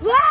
Wow!